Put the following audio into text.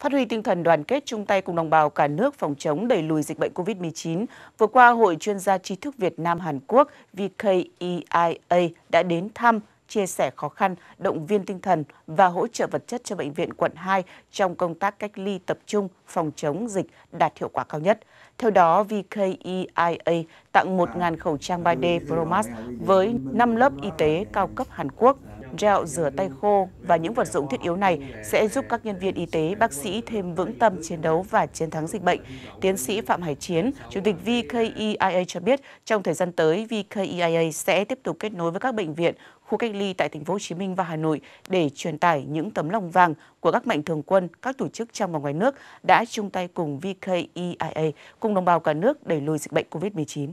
Phát huy tinh thần đoàn kết chung tay cùng đồng bào cả nước phòng chống đẩy lùi dịch bệnh COVID-19, vừa qua Hội chuyên gia trí thức Việt Nam Hàn Quốc VKEIA đã đến thăm, chia sẻ khó khăn, động viên tinh thần và hỗ trợ vật chất cho bệnh viện quận 2 trong công tác cách ly tập trung phòng chống dịch đạt hiệu quả cao nhất. Theo đó, VKEIA tặng 1.000 khẩu trang 3D Promax với 5 lớp y tế cao cấp Hàn Quốc gel rửa tay khô và những vật dụng thiết yếu này sẽ giúp các nhân viên y tế, bác sĩ thêm vững tâm chiến đấu và chiến thắng dịch bệnh. Tiến sĩ Phạm Hải Chiến, Chủ tịch VKEIA cho biết, trong thời gian tới, VKEIA sẽ tiếp tục kết nối với các bệnh viện, khu cách ly tại thành phố Hồ Chí Minh và Hà Nội để truyền tải những tấm lòng vàng của các mạnh thường quân, các tổ chức trong và ngoài nước đã chung tay cùng VKEIA cùng đồng bào cả nước đẩy lùi dịch bệnh COVID-19.